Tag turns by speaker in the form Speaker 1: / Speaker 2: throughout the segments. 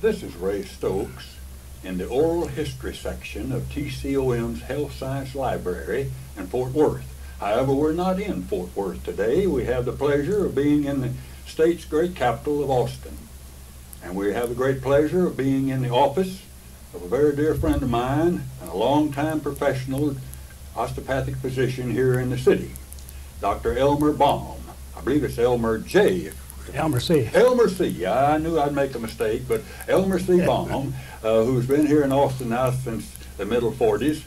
Speaker 1: This is Ray Stokes in the oral history section of TCOM's Health Science Library in Fort Worth. However, we're not in Fort Worth today. We have the pleasure of being in the state's great capital of Austin. And we have the great pleasure of being in the office of a very dear friend of mine and a longtime professional osteopathic physician here in the city, Dr. Elmer Baum. I believe it's Elmer J.
Speaker 2: Elmer C.
Speaker 1: Elmer C. I knew I'd make a mistake, but Elmer C. Baum, uh, who's been here in Austin now since the middle 40s.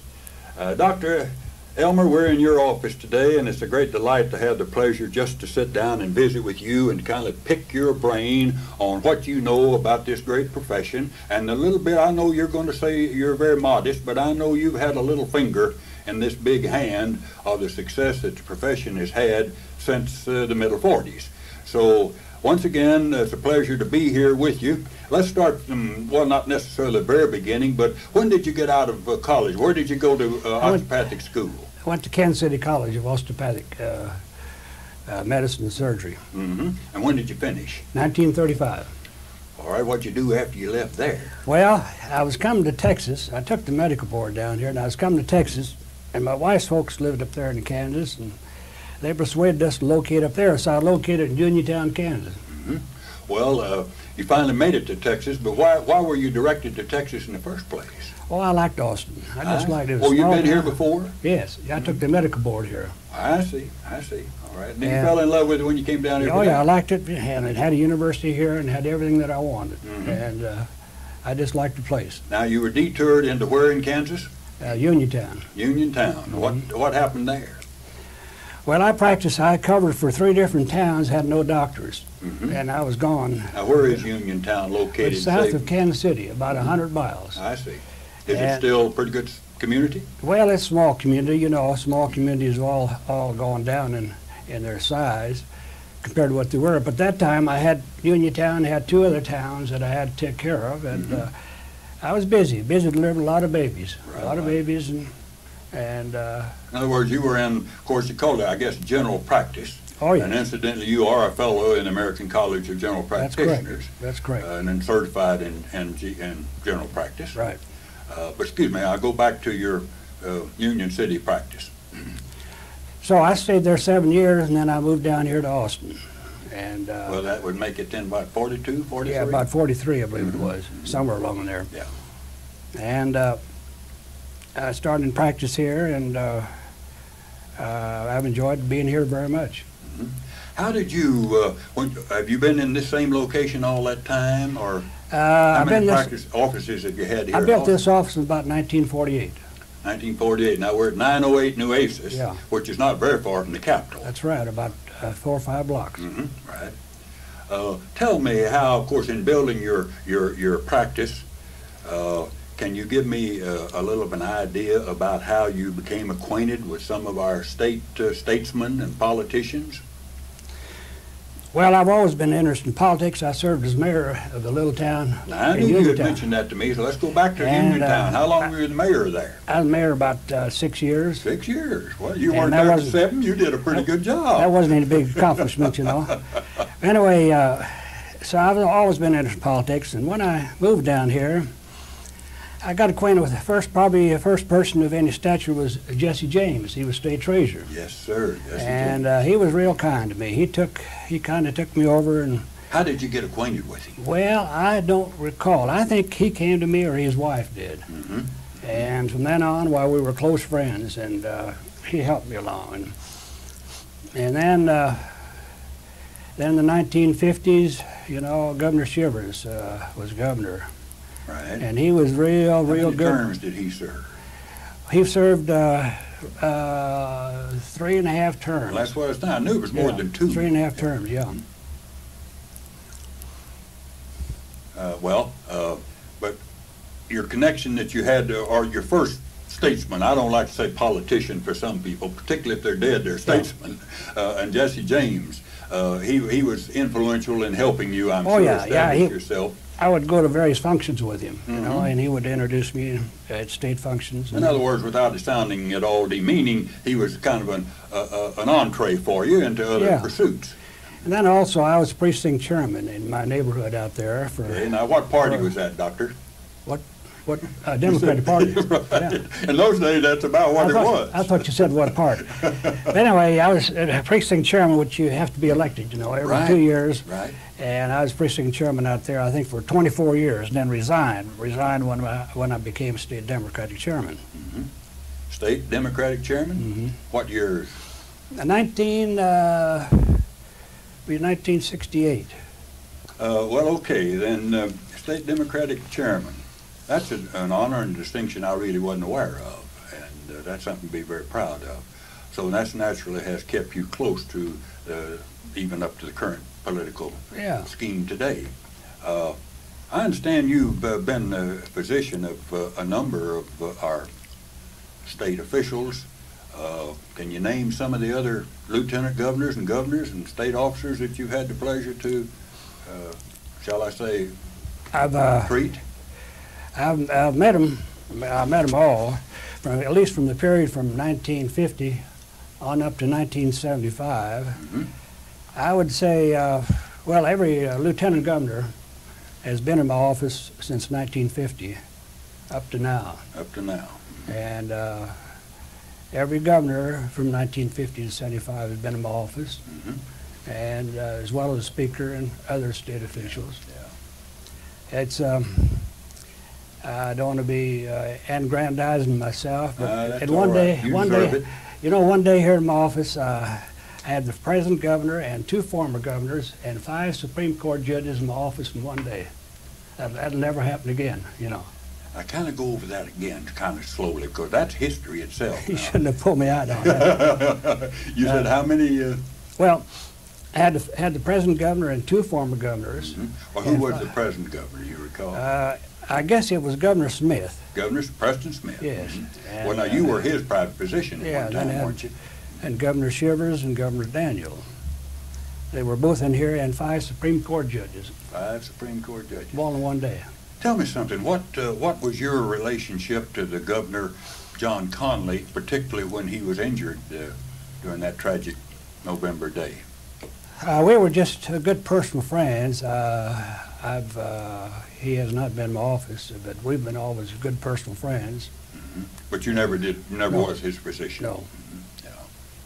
Speaker 1: Uh, Dr. Elmer, we're in your office today, and it's a great delight to have the pleasure just to sit down and visit with you and kind of pick your brain on what you know about this great profession. And a little bit, I know you're going to say you're very modest, but I know you've had a little finger in this big hand of the success that the profession has had since uh, the middle 40s. So once again, it's a pleasure to be here with you. Let's start from, well, not necessarily the very beginning, but when did you get out of uh, college? Where did you go to uh,
Speaker 2: I went-
Speaker 1: osteopathic school?
Speaker 2: I went to Kansas City College of Osteopathic uh, uh, Medicine and Surgery, Mm
Speaker 1: -hmm. And when did you finish?
Speaker 2: 1935.
Speaker 1: All right, what'd you do after you left there?
Speaker 2: Well, I was coming to Texas. I took the medical board down here, and I was coming to Texas, and my wife's folks lived up there in Kansas, and they persuaded us to locate up there, so I located in Uniontown, Kansas.
Speaker 1: Well, uh, you finally made it to Texas, but why, why were you directed to Texas in the first place?
Speaker 2: Oh, I liked Austin. I just
Speaker 1: Huh?
Speaker 2: liked it.
Speaker 1: Oh, you've been here before?
Speaker 2: Yes, I took the medical board here.
Speaker 1: I see, I see. All right. Then you fell in love with it when you came down here?
Speaker 2: Oh yeah, I liked it, and it had a university here, and had everything that I wanted,
Speaker 1: Mhm.
Speaker 2: and uh, I just liked the place.
Speaker 1: Now, you were detoured into where in Kansas?
Speaker 2: Uh, Uniontown.
Speaker 1: Uniontown. What, what happened there?
Speaker 2: Well, I practiced. I covered for three different towns, had no doctors,
Speaker 1: Mhm.
Speaker 2: and I was gone.
Speaker 1: Now, where is Uniontown located?
Speaker 2: It's south
Speaker 1: Say-
Speaker 2: of Kansas City, about a hundred miles.
Speaker 1: I see. Is it still a pretty good community?
Speaker 2: Well, it's a small community. You know, small communities have all all gone down in in their size compared to what they were. But that time, I had Uniontown, had two other towns that I had to take care of, and
Speaker 1: Mhm.
Speaker 2: uh, I was busy, busy delivering a lot of babies, a lot of babies, and and uh,
Speaker 1: In other words, you were in, of course, you called it, I guess, general practice.
Speaker 2: oh yeah,
Speaker 1: And incidentally, you are a fellow in the American College of General Practitioners.
Speaker 2: that's correct. That's correct.
Speaker 1: uh, And then certified in, in, G- in general practice.
Speaker 2: right.
Speaker 1: Uh, But excuse me, I'll go back to your uh, Union City practice.
Speaker 2: So I stayed there seven years, and then I moved down here to Austin, and uh,
Speaker 1: Well, that would make it then about 42, 43?
Speaker 2: yeah, about 43, I believe it
Speaker 1: Mhm.
Speaker 2: was, somewhere along there.
Speaker 1: Yeah.
Speaker 2: And uh, I started in practice here, and uh, uh, I've enjoyed being here very much.
Speaker 1: How did you, uh, when, have you been in this same location all that time, or
Speaker 2: Uh,
Speaker 1: how
Speaker 2: I've
Speaker 1: many
Speaker 2: been this,
Speaker 1: offices have you had here?
Speaker 2: I built this office in about 1948.
Speaker 1: 1948. Now, we're at 908 Nueces,
Speaker 2: Yeah.
Speaker 1: which is not very far from the Capitol.
Speaker 2: That's right, about uh, four or five blocks.
Speaker 1: hmm right. Uh, tell me how, of course, in building your, your, your practice, uh, can you give me uh, a little of an idea about how you became acquainted with some of our state uh, statesmen and politicians?
Speaker 2: Well, I've always been interested in politics. I served as mayor of the little town
Speaker 1: Now, I knew you had mentioned that to me, so let's go back to
Speaker 2: And,
Speaker 1: Uniontown.
Speaker 2: uh,
Speaker 1: How long were you the mayor there?
Speaker 2: I was mayor about uh, six years.
Speaker 1: Six years. Well, you
Speaker 2: And
Speaker 1: weren't
Speaker 2: that
Speaker 1: there for seven. You did a pretty good job.
Speaker 2: That wasn't any big accomplishment, you know. Anyway, uh, so I've always been interested in politics, and when I moved down here, I got acquainted with the first, probably the first person of any stature was Jesse James. He was state treasurer,
Speaker 1: Yes, sir. Yes,
Speaker 2: and uh, he was real kind to me. He took, he kind of took me over, and
Speaker 1: How did you get acquainted with him?
Speaker 2: well, I don't recall. I think he came to me or his wife did, Mm
Speaker 1: -hmm.
Speaker 2: and from then on, while we were close friends, and uh, he helped me along, and and then. Uh, then in the 1950s, you know, Governor Shivers uh, was governor,
Speaker 1: Right.
Speaker 2: and he was real,
Speaker 1: How
Speaker 2: real
Speaker 1: many
Speaker 2: good.
Speaker 1: terms did he serve?
Speaker 2: He served uh, uh, three and a half terms.
Speaker 1: Well, that's what I was, I knew it was more
Speaker 2: Yeah,
Speaker 1: than two.
Speaker 2: Three and a half terms, yeah.
Speaker 1: Uh, well, uh, but your connection that you had, to, or your first statesman, I don't like to say politician for some people, particularly if they're dead, they're statesmen, uh, and Jesse James, uh, he, he was influential in helping you, I'm
Speaker 2: Oh,
Speaker 1: sure,
Speaker 2: yeah, yeah,
Speaker 1: establish
Speaker 2: he-
Speaker 1: yourself.
Speaker 2: I would go to various functions with him, you know,
Speaker 1: Mhm.
Speaker 2: and he would introduce me at state functions.
Speaker 1: In other words, without it sounding at all demeaning, he was kind of an, uh, uh, an entree for you into other
Speaker 2: Yeah.
Speaker 1: pursuits.
Speaker 2: And then also, I was precinct chairman in my neighborhood out there for,
Speaker 1: Okay, now what party was that, Doctor?
Speaker 2: what, uh, Democratic Party.
Speaker 1: Right.
Speaker 2: Yeah.
Speaker 1: In those days, that's about what
Speaker 2: I
Speaker 1: it
Speaker 2: thought-
Speaker 1: was.
Speaker 2: I thought you said what party. But anyway, I was uh, precinct chairman, which you have to be elected, you know, every
Speaker 1: Right.
Speaker 2: two years.
Speaker 1: Right.
Speaker 2: And I was precinct chairman out there, I think, for 24 years, and then resigned. Resigned when I, when I became state Democratic chairman.
Speaker 1: State Democratic Chairman?
Speaker 2: Mhm.
Speaker 1: What years?
Speaker 2: 19, uh, be 1968.
Speaker 1: Uh, well, okay, then, uh, State Democratic Chairman. That's an, an honor and distinction I really wasn't aware of, and uh, that's something to be very proud of. So that's naturally has kept you close to, uh, even up to the current political
Speaker 2: Yeah.
Speaker 1: scheme today. Uh, I understand you've uh, been a physician of uh, a number of uh, our state officials. Uh, Can you name some of the other lieutenant governors and governors and state officers that you've had the pleasure to, uh, shall I say,
Speaker 2: I've,
Speaker 1: treat?
Speaker 2: I've, I've met them, I met them all, from, at least from the period from 1950 on up to 1975.
Speaker 1: Mhm.
Speaker 2: I would say, uh, well, every uh, lieutenant governor has been in my office since 1950 up to now.
Speaker 1: Up to now.
Speaker 2: And uh, every governor from 1950 to 75 has been in my office,
Speaker 1: Mhm.
Speaker 2: and uh, as well as the speaker and other state officials.
Speaker 1: Yeah.
Speaker 2: It's, um, I don't want to be uh, aggrandizing myself, but
Speaker 1: Uh,
Speaker 2: and one
Speaker 1: right.
Speaker 2: day,
Speaker 1: You
Speaker 2: one day,
Speaker 1: it.
Speaker 2: you know, one day here in my office, uh, I had the present governor and two former governors and five Supreme Court judges in my office in one day. That, that'll never happen again, you know.
Speaker 1: I kind of go over that again, kind of slowly, because that's history itself.
Speaker 2: You shouldn't have pulled me out on that.
Speaker 1: You said how many, uh,
Speaker 2: Well, I had the, had the present governor and two former governors.
Speaker 1: mhm. well, who was the present governor, you recall?
Speaker 2: Uh, I guess it was Governor Smith.
Speaker 1: Governor Preston Smith.
Speaker 2: Yes.
Speaker 1: Mhm.
Speaker 2: And,
Speaker 1: Well, now,
Speaker 2: uh,
Speaker 1: you were his private physician at
Speaker 2: Yeah,
Speaker 1: one time,
Speaker 2: I-
Speaker 1: weren't you?
Speaker 2: and Governor Shivers and Governor Daniel. They were both in here, and five Supreme Court judges,
Speaker 1: Five Supreme Court judges.
Speaker 2: all in one day.
Speaker 1: Tell me something. What uh, what was your relationship to the governor, John Connally, particularly when he was injured uh, during that tragic November day?
Speaker 2: Uh, we were just uh, good personal friends. I've, uh, he has not been in my office, but we've been always good personal friends.
Speaker 1: But you never did. You never
Speaker 2: No.
Speaker 1: was his physician.
Speaker 2: No.
Speaker 1: Mhm. Yeah,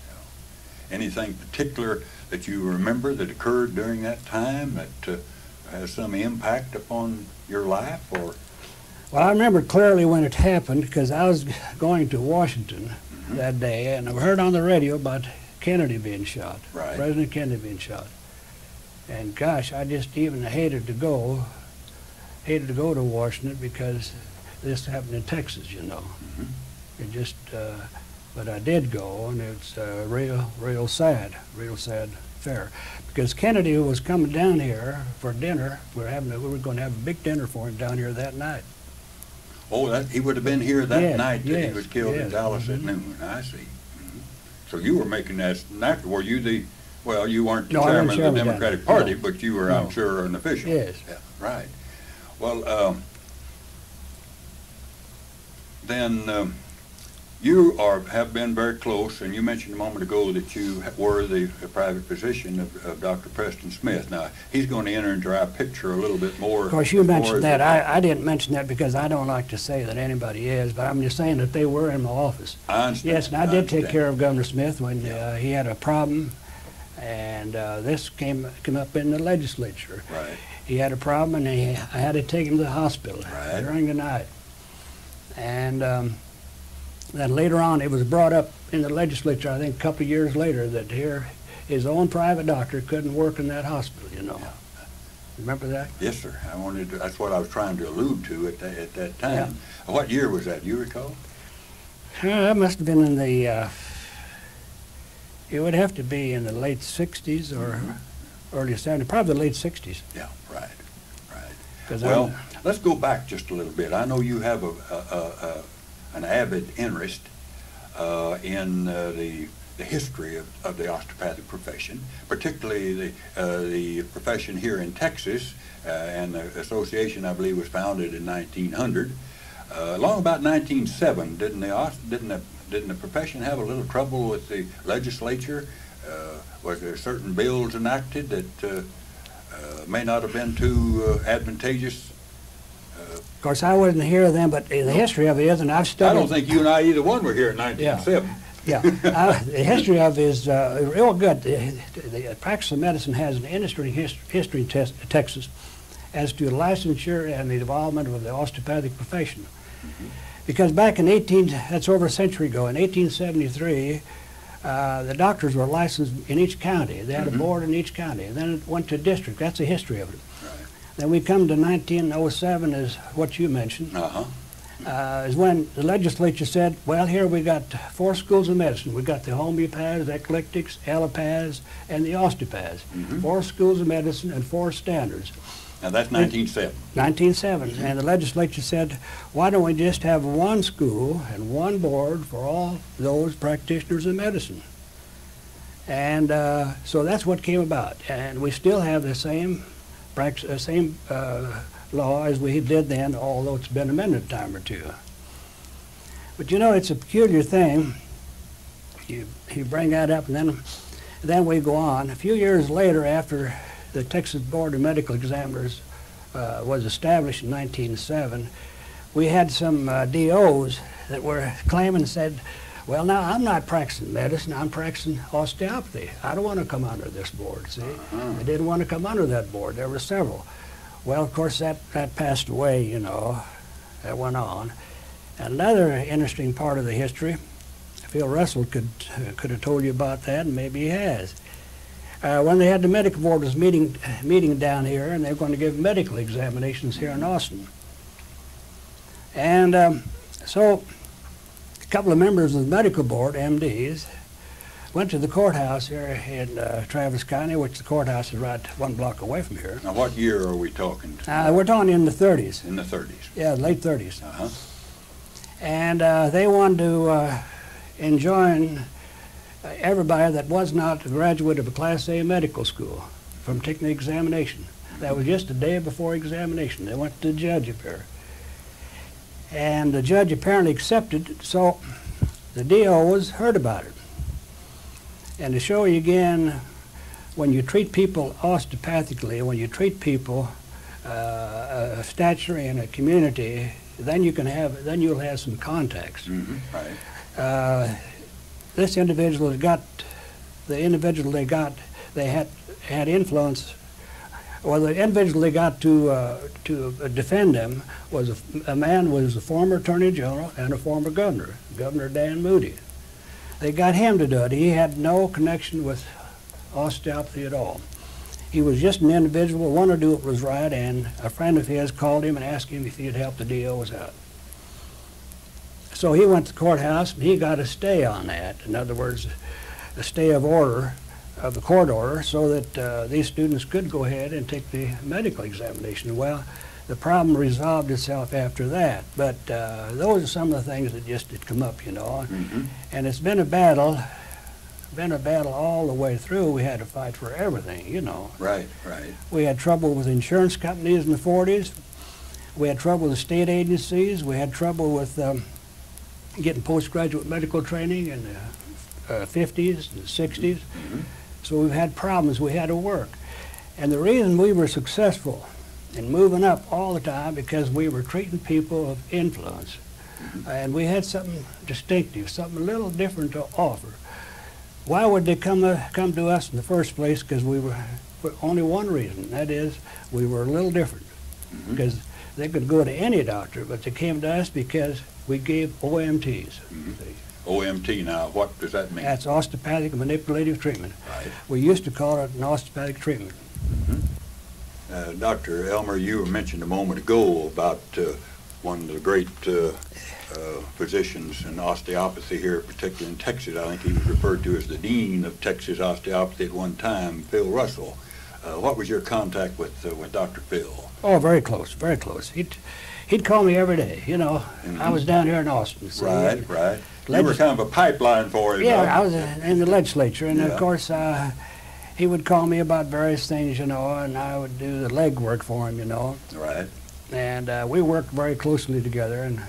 Speaker 1: yeah. Anything particular that you remember that occurred during that time that uh, has some impact upon your life, or
Speaker 2: Well, I remember clearly when it happened because I was going to Washington
Speaker 1: Mhm.
Speaker 2: that day, and I heard on the radio about Kennedy being shot,
Speaker 1: Right.
Speaker 2: President Kennedy being shot. And gosh, I just even hated to go, hated to go to Washington because this happened in Texas, you know.
Speaker 1: Mhm.
Speaker 2: It just, uh, but I did go, and it's uh, real, real sad, real sad affair. Because Kennedy was coming down here for dinner. We were having, a, we were going to have a big dinner for him down here that night.
Speaker 1: oh, that he would have been here that
Speaker 2: Yes,
Speaker 1: night that he was killed in
Speaker 2: yes,
Speaker 1: Dallas at
Speaker 2: mhm.
Speaker 1: noon. I see. Mhm. So you were making that. After were you the? Well, you weren't the
Speaker 2: No, I wasn't
Speaker 1: chairman of
Speaker 2: chairman
Speaker 1: the
Speaker 2: then.
Speaker 1: Democratic Party,
Speaker 2: No.
Speaker 1: but you were, I'm
Speaker 2: No.
Speaker 1: sure, an official.
Speaker 2: Yes.
Speaker 1: Yeah, right. Well, um, then um, you are have been very close, and you mentioned a moment ago that you were the, private physician of, of Dr. Preston Smith. Now he's going to enter into our picture a little bit more.
Speaker 2: Of course, you
Speaker 1: as far as
Speaker 2: mentioned that. I, I didn't mention that because I don't like to say that anybody is, but I'm just saying that they were in my office.
Speaker 1: I understand.
Speaker 2: Yes, and I did take
Speaker 1: understand.
Speaker 2: care of Governor Smith when uh, he had a problem, and uh, this came came up in the legislature.
Speaker 1: Right.
Speaker 2: He had a problem, and he, I had to take him to the hospital
Speaker 1: Right.
Speaker 2: during the night. And um, then later on, it was brought up in the legislature, I think a couple of years later, that here his own private doctor couldn't work in that hospital, you know. Remember that?
Speaker 1: Yes, sir. I wanted. To, that's what I was trying to allude to at that, at that time. What year was that? You recall?
Speaker 2: Uh, that must have been in the, uh, it would have to be in the late 60s or
Speaker 1: Mhm.
Speaker 2: early 70s, probably the late 60s.
Speaker 1: Yeah. Right. right. Well,
Speaker 2: I'm-
Speaker 1: let's go back just a little bit. I know you have a, a, a, a an avid interest uh, in uh, the the history of, of the osteopathic profession, particularly the uh, the profession here in Texas, uh, and the association I believe was founded in 1900. Uh, along about 1907, didn't the didn't the didn't the profession have a little trouble with the legislature? Uh, was there certain bills enacted that uh, uh, may not have been too uh, advantageous?
Speaker 2: Of course, I wasn't here then, but the history of it is, and I've studied.
Speaker 1: I don't think you and I either one were here in 1907.
Speaker 2: Yeah, uh, the history of it is uh, real good. The, the practice of medicine has an interesting his, history in Tes- Texas as to the licensure and the development of the osteopathic profession. Because back in 18, that's over a century ago, in 1873, uh, the doctors were licensed in each county. They had a board in each county. And then it went to district. That's the history of it.
Speaker 1: Right.
Speaker 2: Then we come to 1907 is what you mentioned
Speaker 1: Uh-huh.
Speaker 2: uh, is when the legislature said, well, here we got four schools of medicine. We got the homeopaths, eclectics, allopaths, and the osteopaths.
Speaker 1: Mhm.
Speaker 2: Four schools of medicine and four standards.
Speaker 1: Now, that's 1907.
Speaker 2: 1907. And the legislature said, why don't we just have one school and one board for all those practitioners of medicine? And uh, so that's what came about. And we still have the same, uh, same uh, law as we did then, although it's been amended a time or two. But you know, it's a peculiar thing. You, you bring that up, and then, then we go on. A few years later, after the Texas Board of Medical Examiners uh, was established in 1907, we had some uh, DOs that were claiming said, well, now I'm not practicing medicine, I'm practicing osteopathy. I don't want to come under this board, see? I didn't want to come under that board. There were several. Well, of course, that, that passed away, you know. That went on. Another interesting part of the history, Phil Russell could, could have told you about that, and maybe he has. Uh, when they had the medical board was meeting, meeting down here, and they were going to give medical examinations here in Austin. And um, so a couple of members of the medical board, MDs, went to the courthouse here in uh, Travis County, which the courthouse is right one block away from here.
Speaker 1: Now, what year are we talking?
Speaker 2: Uh, we're talking in the 30s,
Speaker 1: In the 30s.
Speaker 2: yeah, late 30s.
Speaker 1: Uh-huh.
Speaker 2: And uh, they wanted to uh, enjoin everybody that was not a graduate of a Class A medical school from taking the examination. That was just the day before examination. They went to the judge up here. And the judge apparently accepted, so the DOs heard about it. And to show you again, when you treat people osteopathically, when you treat people uh, of stature in a community, then you can have, then you'll have some contacts.
Speaker 1: hmm Right.
Speaker 2: Uh, this individual has got, the individual they got, they had had influence. Well, the individual they got to uh, to defend them was a, a man was a former attorney general and a former governor, Governor Dan Moody. They got him to do it. He had no connection with osteopathy at all. He was just an individual, wanted to do what was right, and a friend of his called him and asked him if he'd help the DOs out. So he went to the courthouse and he got a stay on that. In other words, a stay of order, of the court order, so that uh, these students could go ahead and take the medical examination. Well, the problem resolved itself after that. But uh, those are some of the things that just had come up, you know.
Speaker 1: hmm
Speaker 2: And it's been a battle, been a battle all the way through. We had to fight for everything, you know.
Speaker 1: Right, right.
Speaker 2: We had trouble with insurance companies in the 40s. We had trouble with state agencies. We had trouble with um, getting postgraduate medical training in the uh, 50s and 60s.
Speaker 1: Mhm.
Speaker 2: So we've had problems. We had to work. And the reason we were successful in moving up all the time because we were treating people of influence. And we had something distinctive, something a little different to offer. Why would they come, uh, come to us in the first place? Because we were, for only one reason. That is, we were a little different. Because they could go to any doctor, but they came to us because we gave OMTs.
Speaker 1: Mhm. OMT now, what does that mean?
Speaker 2: That's osteopathic manipulative treatment.
Speaker 1: Right.
Speaker 2: We used to call it an osteopathic treatment.
Speaker 1: Uh, Dr. Elmer, you mentioned a moment ago about uh, one of the great uh, uh, physicians in osteopathy here, particularly in Texas. I think he was referred to as the dean of Texas osteopathy at one time, Phil Russell. Uh, what was your contact with uh, with Dr. Phil?
Speaker 2: Oh, very close, very close. He'd, he'd call me every day, you know. I
Speaker 1: Mhm.
Speaker 2: was down here in Austin. see.
Speaker 1: Right, right. You were kind of a pipeline for him.
Speaker 2: Yeah? I was in the legislature, and
Speaker 1: Yeah.
Speaker 2: of course, uh, he would call me about various things, you know, and I would do the legwork for him, you know.
Speaker 1: Right.
Speaker 2: And uh, we worked very closely together. And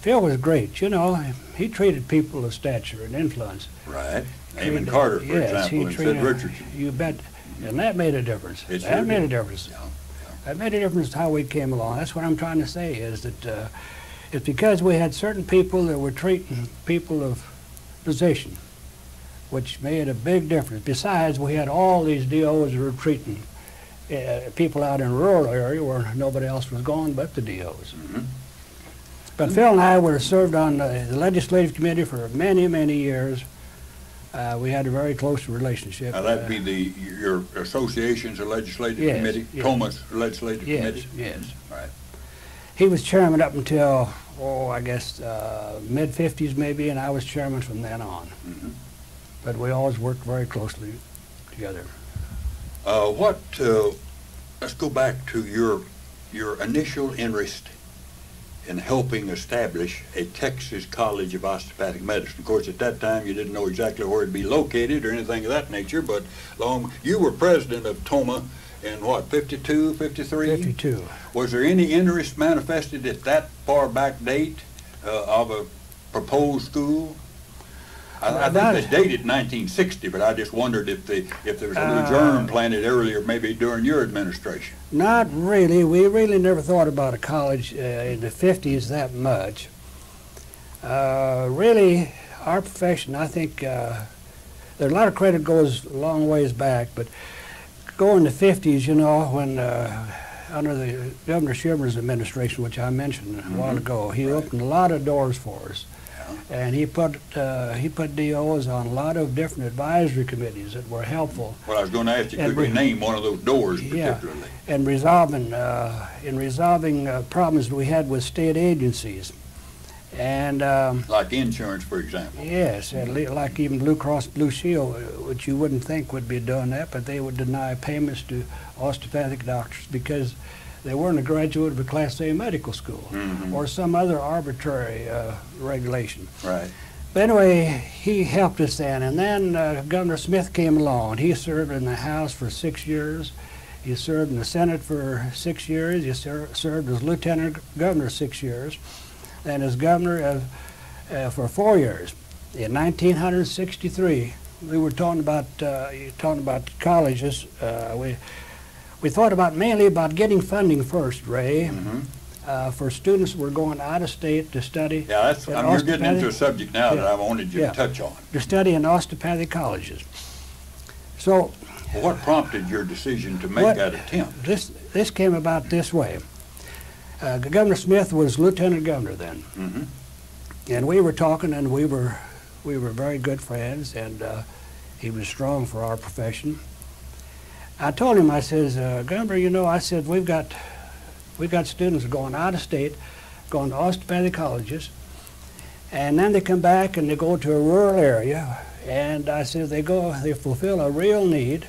Speaker 2: Phil was great, you know. He treated people of stature and influence.
Speaker 1: Right. Amon Carter, for
Speaker 2: yes, he
Speaker 1: example, and Sid
Speaker 2: treated-
Speaker 1: Richardson.
Speaker 2: You bet. And that made a difference.
Speaker 1: It
Speaker 2: that
Speaker 1: sure
Speaker 2: made a difference.
Speaker 1: Yeah,
Speaker 2: That made a difference how we came along. That's what I'm trying to say is that uh, it's because we had certain people that were treating people of position, which made a big difference. Besides, we had all these DOs that were treating uh, people out in rural area where nobody else was going but the DOs.
Speaker 1: Mhm.
Speaker 2: But Phil and I were served on the legislative committee for many, many years. Uh, we had a very close relationship.
Speaker 1: Now, that'd
Speaker 2: Uh,
Speaker 1: be the, your association's or legislative
Speaker 2: Yes,
Speaker 1: committee,
Speaker 2: yes.
Speaker 1: TOMA's Legislative
Speaker 2: Yes,
Speaker 1: Committee?
Speaker 2: yes. yes.
Speaker 1: Right.
Speaker 2: He was chairman up until, oh, I guess, uh, mid-50s maybe, and I was chairman from then on.
Speaker 1: Mhm.
Speaker 2: But we always worked very closely together.
Speaker 1: Uh, what, uh, let's go back to your, your initial interest in helping establish a Texas College of Osteopathic Medicine. Of course, at that time, you didn't know exactly where it'd be located or anything of that nature, but long, you were president of TOMA in what, 52, 53?
Speaker 2: 52.
Speaker 1: Was there any interest manifested at that far back date uh, of a proposed school? I, I think they dated 1960, but I just wondered if the if there was a little
Speaker 2: Uh,
Speaker 1: germ planted earlier, maybe during your administration.
Speaker 2: Not really. We really never thought about a college uh, in the 50s that much. Uh, really, our profession, I think, uh, there's a lot of credit goes a long ways back, but going in the 50s, you know, when uh, under the Governor Shivers administration, which I mentioned a while
Speaker 1: Mhm.
Speaker 2: ago, he
Speaker 1: Right.
Speaker 2: opened a lot of doors for us. And he put uh, he put DOs on a lot of different advisory committees that were helpful
Speaker 1: Well, I was going to ask you,
Speaker 2: And
Speaker 1: could you name one of those doors particularly. Yeah.
Speaker 2: in resolving uh, in resolving uh, problems we had with state agencies. And um,
Speaker 1: Like insurance, for example.
Speaker 2: yes, and le- like even Blue Cross Blue Shield, which you wouldn't think would be doing that, but they would deny payments to osteopathic doctors because they weren't a graduate of a Class A medical school
Speaker 1: Mhm.
Speaker 2: or some other arbitrary uh, regulation.
Speaker 1: Right.
Speaker 2: But anyway, he helped us then, and then uh, Governor Smith came along. He served in the House for six years. He served in the Senate for six years. He ser- served as Lieutenant Governor six years, and as Governor of, uh, for four years. In 1963, we were talking about uh, talking about colleges. Uh, we we thought about mainly about getting funding first, Ray,
Speaker 1: hmm
Speaker 2: uh, for students who were going out of state to study
Speaker 1: Yeah, that's, I mean, you're getting into a subject now that
Speaker 2: Yeah.
Speaker 1: I wanted you
Speaker 2: Yeah.
Speaker 1: to touch on.
Speaker 2: to study in osteopathic colleges. So
Speaker 1: Well, what prompted your decision to make
Speaker 2: What-
Speaker 1: that attempt?
Speaker 2: this this came about this way. Uh, Governor Smith was lieutenant governor then,
Speaker 1: hmm
Speaker 2: and we were talking, and we were we were very good friends, and uh, he was strong for our profession. I told him, I says, uh, Governor, you know, I said we've got we've got students going out of state, going to osteopathic colleges, and then they come back and they go to a rural area, and I said they go they fulfill a real need,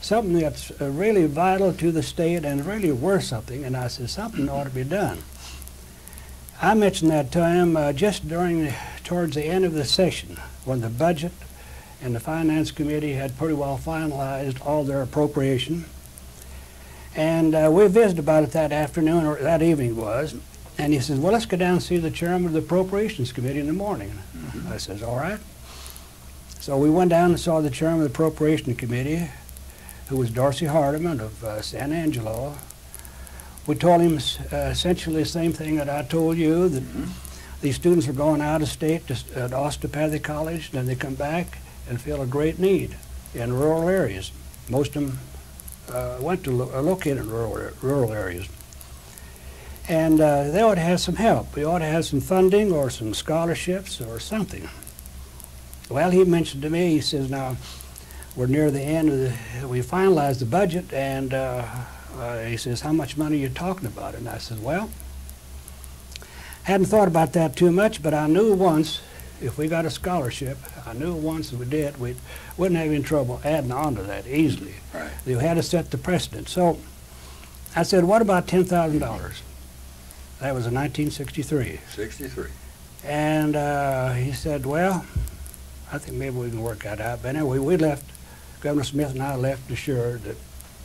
Speaker 2: something that's uh, really vital to the state and really worth something, and I said something ought to be done. I mentioned that to him uh, just during towards the end of the session when the budget and the finance committee had pretty well finalized all their appropriation. And uh, we visited about it that afternoon, or that evening was, and he says, well, let's go down and see the chairman of the appropriations committee in the morning. I says, all right. So we went down and saw the chairman of the appropriation committee, who was Dorsey Hardeman of uh, San Angelo. We told him uh, essentially the same thing that I told you, that these students are going out of state to s- at osteopathic college, then they come back and feel a great need in rural areas. Most of them uh, went to, lo- located in rural, rural areas. And uh, they ought to have some help. We ought to have some funding or some scholarships or something. Well, he mentioned to me, he says, now, we're near the end of the, we finalized the budget, and uh, uh, he says, how much money are you talking about? And I said, well, I hadn't thought about that too much, but I knew once, if we got a scholarship, I knew once we did, we wouldn't have any trouble adding on to that easily.
Speaker 1: Right.
Speaker 2: You had to set the precedent. So I said, what about $10,000? That was in 1963.
Speaker 1: 63.
Speaker 2: And uh, he said, well, I think maybe we can work that out. But anyway, we left, Governor Smith and I left assured that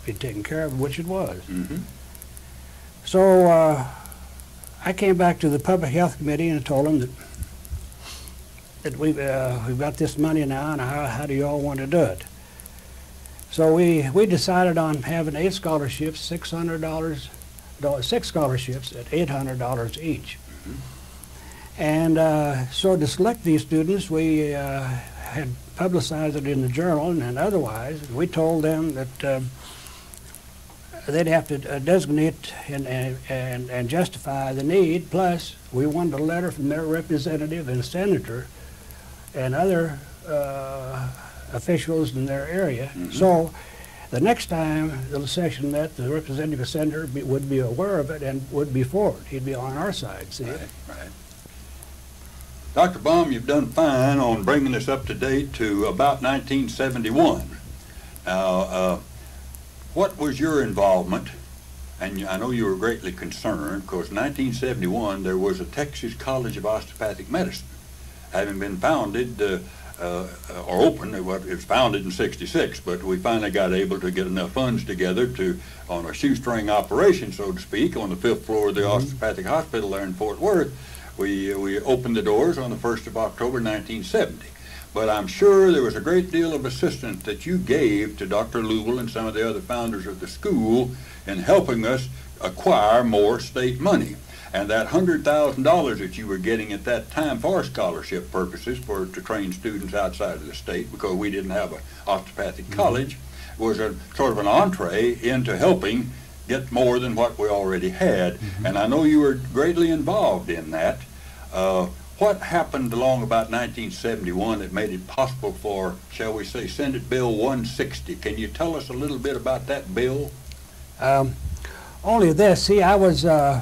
Speaker 2: we'd taken care of which it was.
Speaker 1: hmm
Speaker 2: So uh, I came back to the Public Health Committee and told them that, we've, uh, we've got this money now, and how, how do you all want to do it? So we, we decided on having eight scholarships, six hundred dollars, six scholarships at eight hundred dollars each. And uh, so to select these students, we uh, had publicized it in the journal and otherwise. We told them that um, they'd have to uh, designate and, and, and, and justify the need. Plus, we wanted a letter from their representative and senator and other uh, officials in their area. So the next time the session met, the representative senator be, would be aware of it and would be for it. He'd be on our side, see?
Speaker 1: Right, right. Dr. Baum, you've done fine on bringing us up to date to about 1971. Now, uh, what was your involvement? And I know you were greatly concerned because 1971 there was a Texas College of Osteopathic Medicine, having been founded uh, uh, or open. It was, it was founded in '66, but we finally got able to get enough funds together to, on a shoestring operation, so to speak, on the fifth floor of the
Speaker 2: Mhm.
Speaker 1: osteopathic hospital there in Fort Worth. We we opened the doors on the 1st of October 1970. But I'm sure there was a great deal of assistance that you gave to Dr. Luibel and some of the other founders of the school in helping us acquire more state money. And that hundred thousand dollars that you were getting at that time for scholarship purposes for to train students outside of the state because we didn't have a osteopathic college was a sort of an entree into helping get more than what we already had. And I know you were greatly involved in that. Uh, what happened along about 1971 that made it possible for, shall we say, Senate Bill 160? Can you tell us a little bit about that bill?
Speaker 2: Um, only this, see, I was, uh,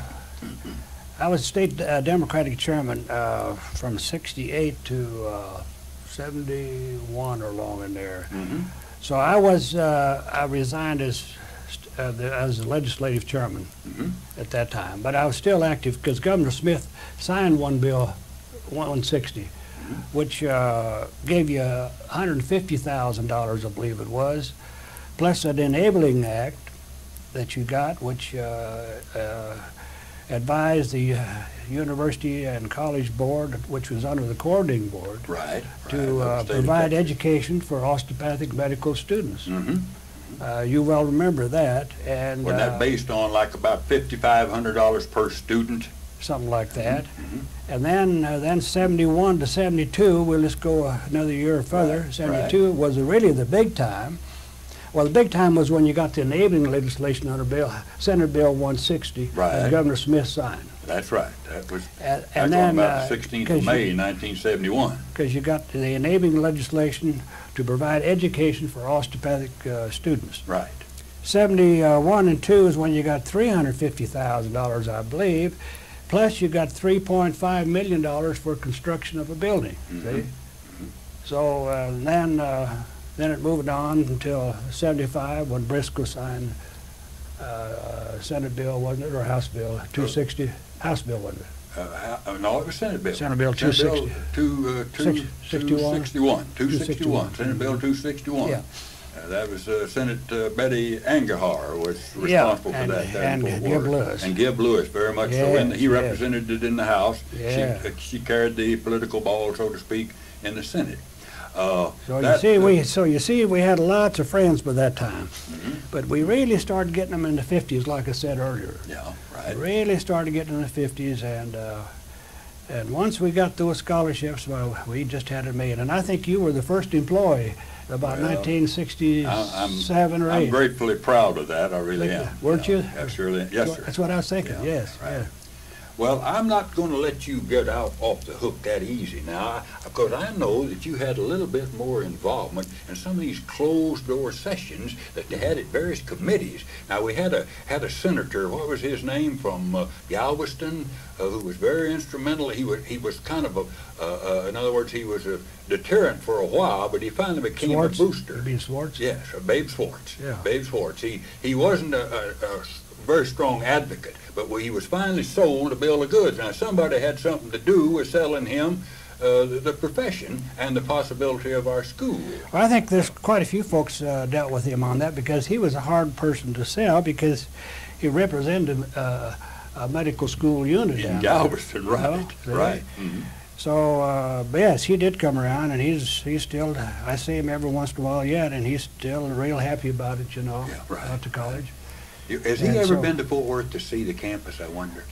Speaker 2: I was state uh, Democratic chairman uh, from 68 to uh, 71 or long in there.
Speaker 1: Mm-hmm.
Speaker 2: So I was, uh, I resigned as, st- uh, the, as the legislative chairman
Speaker 1: Mhm.
Speaker 2: at that time. But I was still active because Governor Smith signed one bill, 160, which uh, gave you $150,000, I believe it was, plus an enabling act that you got, which uh, uh, advised the uh, university and college board, which was under the coordinating board,
Speaker 1: Right.
Speaker 2: to uh, provide education for osteopathic medical students.
Speaker 1: Mm-hmm.
Speaker 2: Uh, you well remember that, and uh,
Speaker 1: that based on like about $5,500 per student?
Speaker 2: something like that.
Speaker 1: Mhm.
Speaker 2: And then, uh, then 71 to 72, we'll just go another year further.
Speaker 1: Right,
Speaker 2: 72 was really the big time. Well, the big time was when you got the enabling legislation under Bill, Senate Bill 160
Speaker 1: Right.
Speaker 2: that Governor Smith signed.
Speaker 1: That's right. That was
Speaker 2: And, and then,
Speaker 1: about the 16th of May, 1971.
Speaker 2: because you got the enabling legislation to provide education for osteopathic uh, students.
Speaker 1: Right.
Speaker 2: 71 and 2 is when you got $350,000, I believe, plus you got $3.5 million for construction of a building,
Speaker 1: Mhm.
Speaker 2: see? So uh, then, uh, then it moved on until 75 when Briscoe signed uh, Senate bill, wasn't it, or House bill, 260, House bill, wasn't it?
Speaker 1: Uh, no, it was Senate Bill.
Speaker 2: Senate Bill
Speaker 1: Senate Bill
Speaker 2: 260.
Speaker 1: two, uh, two-
Speaker 2: Six- 61?
Speaker 1: 261, 261,
Speaker 2: 261.
Speaker 1: Senate Bill 261.
Speaker 2: Yeah.
Speaker 1: Uh, That was uh, Senate uh, Betty Andujar was
Speaker 2: Yeah,
Speaker 1: responsible for
Speaker 2: and-
Speaker 1: that. there in
Speaker 2: and Gib Lewis.
Speaker 1: And Gib Lewis, very much so. And
Speaker 2: Yes,
Speaker 1: he
Speaker 2: yes.
Speaker 1: represented it in the House. She-
Speaker 2: Yeah.
Speaker 1: uh, She carried the political ball, so to speak, in the Senate. Uh,
Speaker 2: So you
Speaker 1: that,
Speaker 2: see,
Speaker 1: uh,
Speaker 2: we so you see, we had lots of friends by that time,
Speaker 1: Mhm.
Speaker 2: but we really started getting them in the 50s, like I said earlier.
Speaker 1: Yeah, right.
Speaker 2: really started getting in the fifties, and uh, and once we got those scholarships, well, we just had it made. And I think you were the first employee about
Speaker 1: Well,
Speaker 2: 1967 or
Speaker 1: 8.
Speaker 2: I'm
Speaker 1: gratefully proud of that, I really
Speaker 2: Think-
Speaker 1: am.
Speaker 2: weren't
Speaker 1: Yeah,
Speaker 2: you?
Speaker 1: Absolutely, yes, sir.
Speaker 2: That's what I was thinking.
Speaker 1: Yeah,
Speaker 2: yes.
Speaker 1: right.
Speaker 2: yeah.
Speaker 1: Well, I'm not going to let you get out off the hook that easy now, because I know that you had a little bit more involvement in some of these closed-door sessions that they had at various committees. Now, we had a had a senator, what was his name, from uh, Galveston, uh, who was very instrumental. He was he was kind of a, uh, in other words, he was a deterrent for a while, but he finally became
Speaker 2: Schwartz.
Speaker 1: a booster.
Speaker 2: You mean Schwartz?
Speaker 1: Yes, uh, Babe Schwartz.
Speaker 2: Yeah.
Speaker 1: Babe Schwartz. He he wasn't a, a, a very strong advocate, but he was finally sold a bill of goods. Now somebody had something to do with selling him uh, the, the profession and the possibility of our school.
Speaker 2: Well, I think there's quite a few folks uh, dealt with him on that because he was a hard person to sell because he represented uh, a medical school unit
Speaker 1: In
Speaker 2: down there.
Speaker 1: Galveston, right,
Speaker 2: know, see?
Speaker 1: right. Mhm.
Speaker 2: So, uh, but yes, he did come around, and he's he's still. I see him every once in a while yet, and he's still real happy about it. You know,
Speaker 1: Yeah, right.
Speaker 2: out to college.
Speaker 1: Has he
Speaker 2: And
Speaker 1: ever
Speaker 2: so-
Speaker 1: been to Fort Worth to see the campus, I wonder?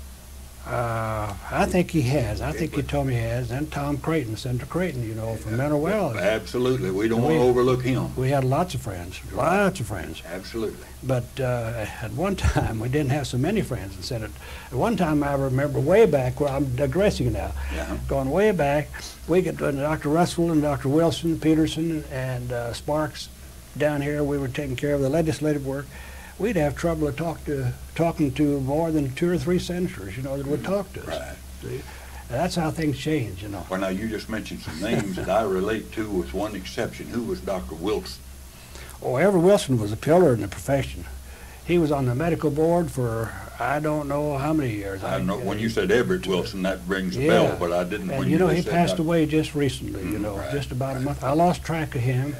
Speaker 2: Uh, I think he has. I think he told me he has. And Tom Creighton, Senator Creighton, you know, from Mineral Well.
Speaker 1: Absolutely, we don't want to
Speaker 2: We-
Speaker 1: overlook him.
Speaker 2: We had lots of friends, lots of friends.
Speaker 1: Absolutely.
Speaker 2: But uh, at one time, we didn't have so many friends in Senate. At one time, I remember way back, where I'm digressing now,
Speaker 1: Yeah.
Speaker 2: going way back, we get uh, Dr. Russell and Dr. Wilson, Peterson, and uh, Sparks down here. We were taking care of the legislative work. We'd have trouble to talk to, talking to more than two or three senators, you know, that would talk to us.
Speaker 1: Right.
Speaker 2: See? That's how things change, you know.
Speaker 1: Well, now, you just mentioned some names that I relate to with one exception. Who was Dr. Wilson?
Speaker 2: Oh, Everett Wilson was a pillar in the profession. He was on the medical board for I don't know how many years.
Speaker 1: I know, when
Speaker 2: uh,
Speaker 1: you said Everett Wilson, that rings a
Speaker 2: Yeah.
Speaker 1: bell, but I didn't,
Speaker 2: And
Speaker 1: you
Speaker 2: you know, he passed
Speaker 1: Dr.
Speaker 2: away just recently, you
Speaker 1: Mm,
Speaker 2: know,
Speaker 1: right,
Speaker 2: just about a month. I lost track of him.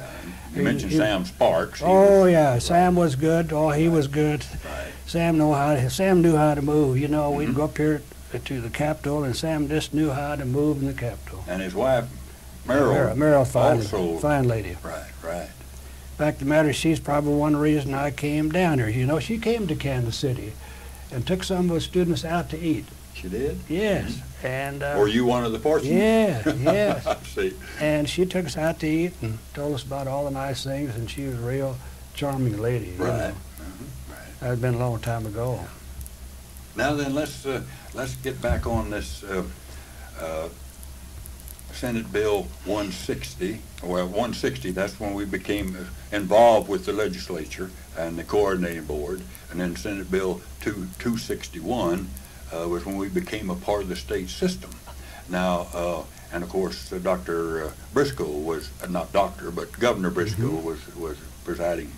Speaker 1: You
Speaker 2: He-
Speaker 1: mentioned
Speaker 2: he-
Speaker 1: Sam Sparks. He
Speaker 2: Oh,
Speaker 1: was-
Speaker 2: yeah, Sam was good. Oh, he was good.
Speaker 1: Right.
Speaker 2: Sam know how to, Sam knew how to move. You know, we'd
Speaker 1: Mhm.
Speaker 2: go up here to the Capitol, and Sam just knew how to move in the Capitol.
Speaker 1: And his wife, Merrill.
Speaker 2: Merrill, fine,
Speaker 1: also-
Speaker 2: fine lady.
Speaker 1: Right, right.
Speaker 2: Fact of the matter, she's probably one reason I came down here. You know, she came to Kansas City and took some of the students out to eat.
Speaker 1: She did?
Speaker 2: Yes, and uh,
Speaker 1: Were you one of the fortunate?
Speaker 2: yeah, yes.
Speaker 1: I see.
Speaker 2: And she took us out to eat and told us about all the nice things, and she was a real charming lady. you
Speaker 1: Right.
Speaker 2: know.
Speaker 1: Mhm, right.
Speaker 2: That had been a long time ago.
Speaker 1: Now then, let's, uh, let's get back on this, uh, uh, Senate Bill 160, well, 160, that's when we became uh, involved with the legislature and the coordinating board, and then Senate Bill 2, 261 uh, was when we became a part of the state system. Now, uh, and of course, uh, Dr. uh, Briscoe was, uh, not doctor, but Governor Briscoe was, was presiding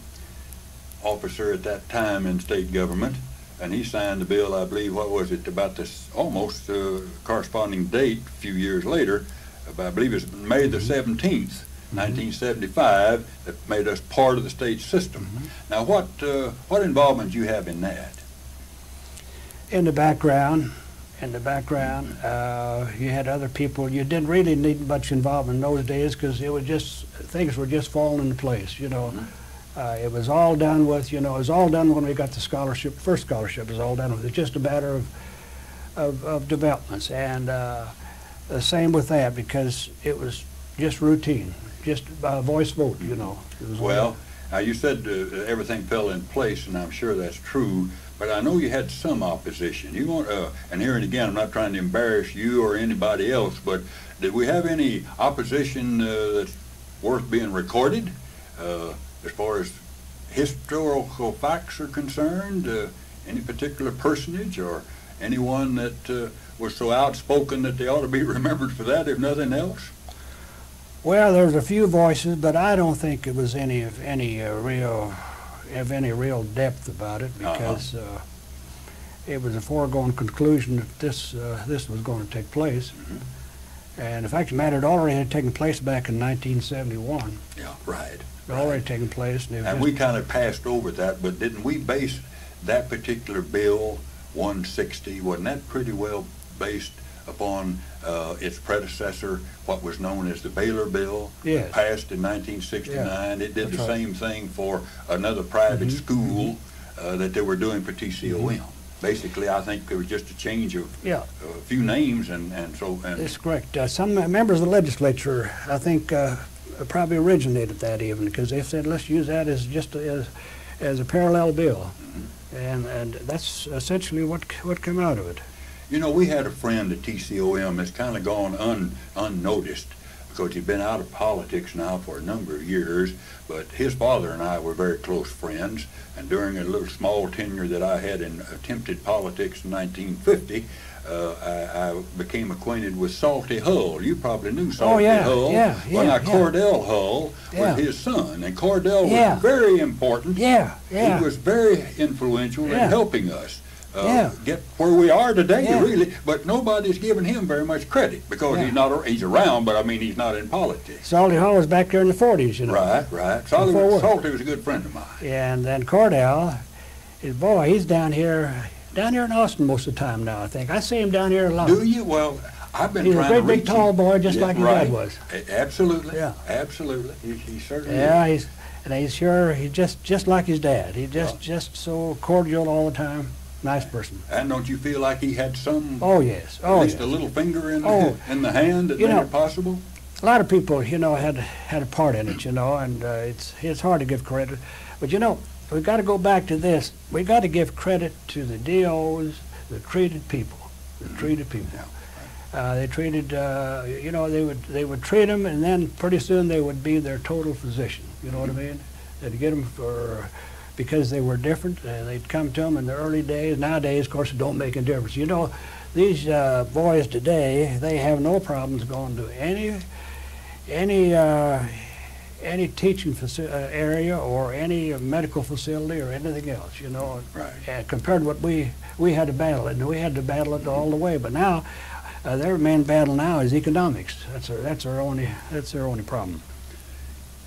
Speaker 1: officer at that time in state government, and he signed the bill, I believe, what was it, about this almost uh, corresponding date, a few years later, I believe it's May the 17th, 1975, that made us part of the state system. Now, what, uh, what involvement do you have in that?
Speaker 2: In the background, in the background, uh, you had other people. You didn't really need much involvement in those days because it was just things were just falling into place. You know, uh, it was all done with. You know, it was all done when we got the scholarship. First scholarship was all done with. It's just a matter of of, of developments, and uh, the same with that because it was just routine, just voice vote. You know,
Speaker 1: Well, now you said uh, everything fell in place, and I'm sure that's true. But I know you had some opposition. You want, uh, and here and again, I'm not trying to embarrass you or anybody else, but did we have any opposition uh, that's worth being recorded uh, as far as historical facts are concerned? Uh, any particular personage or anyone that uh, was so outspoken that they ought to be remembered for that, if nothing else?
Speaker 2: Well, there was a few voices, but I don't think it was any of any uh, real of any real depth about it
Speaker 1: Uh-huh.
Speaker 2: because uh, it was a foregone conclusion that this uh, this was going to take place.
Speaker 1: Mhm.
Speaker 2: And the fact of the matter, it already had taken place back in 1971.
Speaker 1: Yeah, right.
Speaker 2: It had already taken place, and
Speaker 1: And we kind of passed over that, but didn't we base that particular bill, 160, wasn't that pretty well based upon uh, its predecessor, what was known as the Baylor Bill?
Speaker 2: Yes.
Speaker 1: Passed in 1969. It did
Speaker 2: That's
Speaker 1: the
Speaker 2: right.
Speaker 1: same thing for another private
Speaker 2: Mhm.
Speaker 1: school uh, that they were doing for TCOM. Basically, I think it was just a change of
Speaker 2: yeah,
Speaker 1: a few names and, and so, and
Speaker 2: that's correct. Uh, some members of the legislature, I think, uh, probably originated that even because they said let's use that as just a, as, as a parallel bill,
Speaker 1: Mm-hmm.
Speaker 2: and and that's essentially what what came out of it.
Speaker 1: You know, we had a friend at TCOM that's kind of gone un, unnoticed because he's been out of politics now for a number of years, but his father and I were very close friends, and during a little small tenure that I had in attempted politics in 1950, uh, I, I became acquainted with Salty Hull. You probably knew Salty
Speaker 2: Oh, yeah,
Speaker 1: Hull.
Speaker 2: yeah,
Speaker 1: Well, now
Speaker 2: yeah.
Speaker 1: Cordell Hull
Speaker 2: Yeah.
Speaker 1: was his son, and Cordell
Speaker 2: Yeah.
Speaker 1: was very important.
Speaker 2: Yeah, yeah.
Speaker 1: He was very influential in helping us uh,
Speaker 2: Yeah.
Speaker 1: get where we are today,
Speaker 2: Yeah.
Speaker 1: really. But nobody's giving him very much credit because
Speaker 2: Yeah.
Speaker 1: he's not. He's around, but I mean, he's not in politics.
Speaker 2: Salty Hull was back there in the 40s, you know.
Speaker 1: Right, right. Salty,
Speaker 2: Before-
Speaker 1: Salty was a good friend of mine.
Speaker 2: Yeah, and then Cordell, his boy, he's down here down here in Austin most of the time now, I think. I see him down here a lot.
Speaker 1: Do you? Well, I've been
Speaker 2: He's a great big tall
Speaker 1: him.
Speaker 2: boy, just
Speaker 1: Yeah,
Speaker 2: like his dad was.
Speaker 1: Absolutely.
Speaker 2: Yeah.
Speaker 1: Absolutely. He, he certainly
Speaker 2: Yeah,
Speaker 1: is.
Speaker 2: he's and he's sure he's just just like his dad. He just
Speaker 1: Yeah.
Speaker 2: just so cordial all the time. Nice person.
Speaker 1: And don't you feel like he had some,
Speaker 2: Oh yes.
Speaker 1: at
Speaker 2: Oh
Speaker 1: least
Speaker 2: yes.
Speaker 1: a little finger in, the,
Speaker 2: Oh.
Speaker 1: in the hand that
Speaker 2: You
Speaker 1: made
Speaker 2: know-
Speaker 1: it possible?
Speaker 2: a lot of people, you know, had had a part in it, you know, and uh, it's it's hard to give credit. But you know, we've got to go back to this. We've got to give credit to the DOs that treated people, that treated people. Uh, they treated, uh, you know, they would they would treat them, and then pretty soon they would be their total physician. You know what I mean? They'd get them for because they were different. Uh, they'd come to them in the early days. Nowadays, of course, it don't make a difference. You know, these uh, boys today, they have no problems going to any any uh, any teaching uh, area or any medical facility or anything else. You know,
Speaker 1: Right.
Speaker 2: uh, compared to what we we had to battle it, and we had to battle it all the way. But now, uh, their main battle now is economics. That's our that's our only that's their only problem.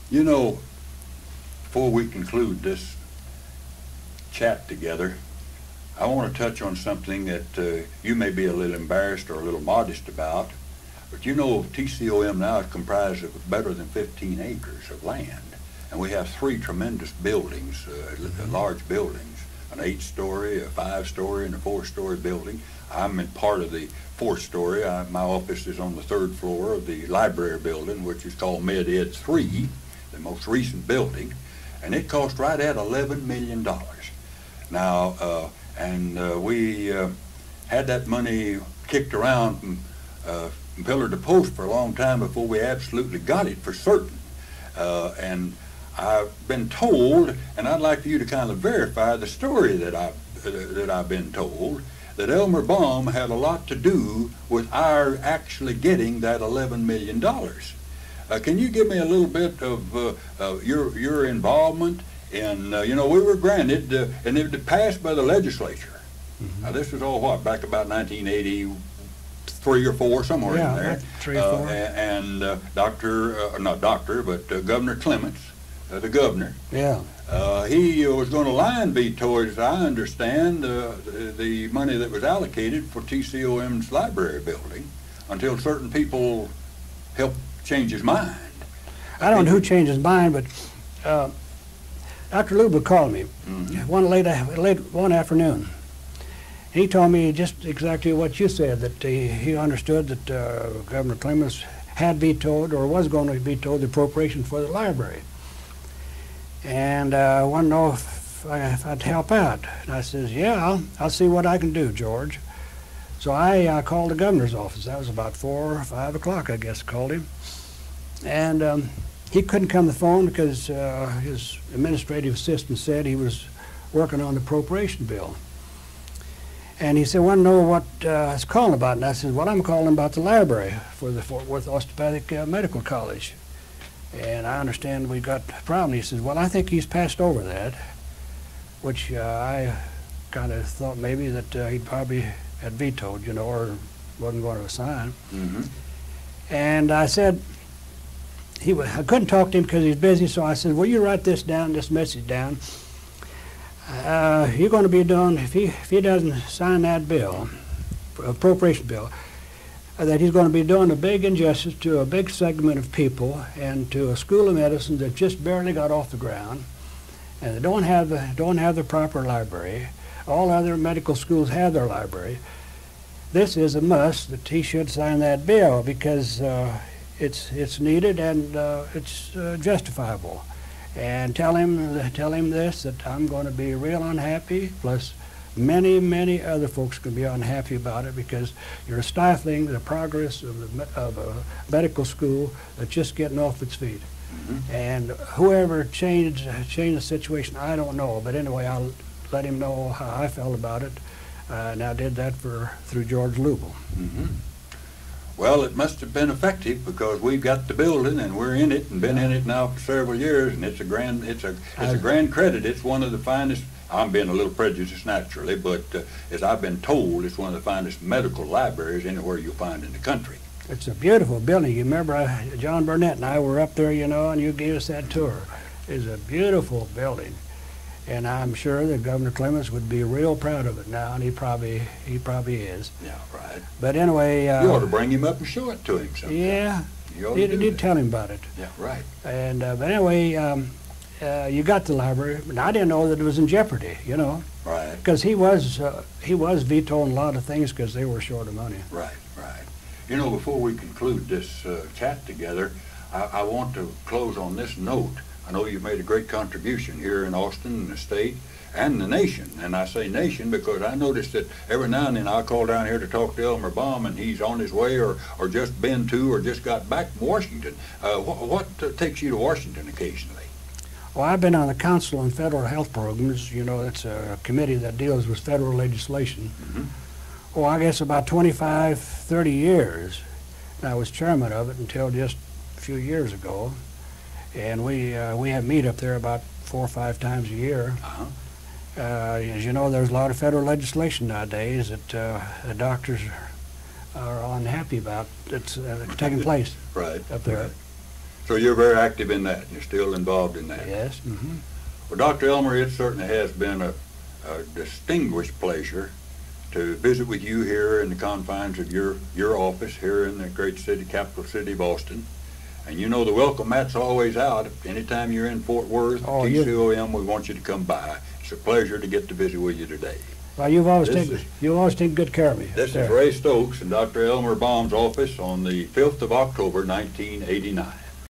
Speaker 1: You know, before we conclude this chat together, I want to touch on something that uh, you may be a little embarrassed or a little modest about. But you know, TCOM now is comprised of better than 15 acres of land. And we have three tremendous buildings, uh, large buildings, an eight-story, a five-story, and a four-story building. I'm in part of the four-story. My office is on the third floor of the library building, which is called Med Ed 3, the most recent building. And it cost right at $11 million. Now, uh, and uh, we uh, had that money kicked around from, uh, from pillar to post for a long time before we absolutely got it for certain. Uh, and I've been told, and I'd like for you to kind of verify the story that I uh, that I've been told, that Elmer Baum had a lot to do with our actually getting that 11 million dollars. Uh, can you give me a little bit of uh, uh, your your involvement in? Uh, you know, we were granted, uh, and it was passed by the legislature. Now, this was all what back about 1983 or four, somewhere
Speaker 2: Yeah,
Speaker 1: in there.
Speaker 2: three or
Speaker 1: Uh,
Speaker 2: four.
Speaker 1: and uh, Doctor, uh, not doctor, but uh, Governor Clements, uh, the governor,
Speaker 2: Yeah.
Speaker 1: uh, he was going to line veto, as I understand, uh, the, the money that was allocated for TCOM's library building until certain people helped change his mind.
Speaker 2: I don't know who changed his mind, but uh, Dr. Luibel called me
Speaker 1: Mhm.
Speaker 2: one late, late one afternoon. He told me just exactly what you said, that he, he understood that uh, Governor Clements had vetoed or was going to veto the appropriation for the library. And uh, I wanted to know if, I, if I'd help out. And I says, yeah, I'll, I'll see what I can do, George. So I uh, called the governor's office. That was about four or five o'clock, I guess, called him. And um, he couldn't come to the phone because uh, his administrative assistant said he was working on the appropriation bill. And he said, want to know what uh, I was calling about. And I said, well, I'm calling about the library for the Fort Worth Osteopathic uh, Medical College. And I understand we got a problem. He says, well, I think he's passed over that, which uh, I kind of thought maybe that uh, he probably had vetoed, you know, or wasn't going to assign.
Speaker 1: Mm-hmm.
Speaker 2: And I said, he wa I couldn't talk to him because he was busy, so I said, will you write this down, this message down? Uh, you're going to be doing, if he, if he doesn't sign that bill, appropriation bill, uh, that he's going to be doing a big injustice to a big segment of people and to a school of medicine that just barely got off the ground, and they don't have the, don't have the proper library. All other medical schools have their library. This is a must that he should sign that bill because uh, it's it's needed and uh, it's uh, justifiable. And tell him tell him this that I'm going to be real unhappy. Plus, many many other folks can be unhappy about it because you're stifling the progress of the of a medical school that's just getting off its feet. And whoever changed changed the situation, I don't know. But anyway, I'll let him know how I felt about it. Uh, and I did that for through George Luibel.
Speaker 1: Mm-hmm. Well, it must have been effective because we've got the building and we're in it and been in it now for several years, and it's a grand, it's a, it's a
Speaker 2: I-
Speaker 1: grand credit. It's one of the finest. I'm being a little prejudiced naturally, but uh, as I've been told, it's one of the finest medical libraries anywhere you'll find in the country.
Speaker 2: It's a beautiful building. You remember uh, John Burnett and I were up there, you know, and you gave us that tour. It's a beautiful building. And I'm sure that Governor Clements would be real proud of it now, and he probably, he probably is.
Speaker 1: Yeah, right.
Speaker 2: But anyway, uh,
Speaker 1: You ought to bring him up and show it to him sometime.
Speaker 2: yeah,
Speaker 1: You ought to
Speaker 2: did, did tell him about it.
Speaker 1: Yeah, right.
Speaker 2: And uh, but anyway, um, uh, you got the library, and I didn't know that it was in jeopardy. You know,
Speaker 1: Right,
Speaker 2: because he was uh, he was vetoing a lot of things because they were short of money.
Speaker 1: right, right. You know, before we conclude this uh, chat together, I, I want to close on this note. I know you've made a great contribution here in Austin and the state and the nation. And I say nation because I noticed that every now and then I call down here to talk to Elmer Baum and he's on his way or, or just been to or just got back from Washington. Uh, what, what uh, takes you to Washington occasionally?
Speaker 2: Well, I've been on the Council on Federal Health Programs. You know, it's a committee that deals with federal legislation.
Speaker 1: Mhm.
Speaker 2: Oh, I guess about 25, 30 years. I was chairman of it until just a few years ago. And we uh, we have meet up there about four or five times a year.
Speaker 1: Uh-huh.
Speaker 2: Uh, as you know, there's a lot of federal legislation nowadays that uh, the doctors are unhappy about that's uh, taking place
Speaker 1: Right.
Speaker 2: up there.
Speaker 1: right. So you're very active in that. You're still involved in that.
Speaker 2: Yes. hmm
Speaker 1: Well, Dr. Elmer, it certainly has been a, a distinguished pleasure to visit with you here in the confines of your, your office here in the great city, capital city of Austin. And you know the welcome mat's always out. Anytime you're in Fort Worth,
Speaker 2: Oh,
Speaker 1: TCOM, we want you to come by. It's a pleasure to get to visit with you today.
Speaker 2: Well, you've always
Speaker 1: This
Speaker 2: taken
Speaker 1: is-
Speaker 2: you've always taken good care of me.
Speaker 1: This is. Ray Stokes in Dr. Elmer Baum's office on the 5th of October, 1989.